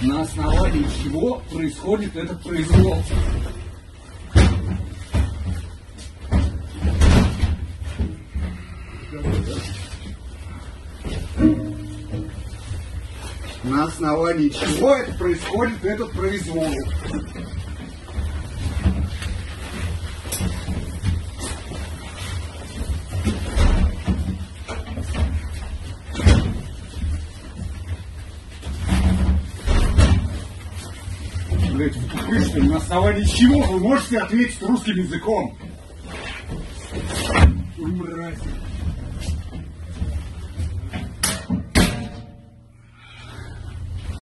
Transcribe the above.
На основании чего происходит этот произвол? На основании чего это происходит этот произвол? Блять, вы что ли? На основании чего вы можете ответить русским языком? Мрази.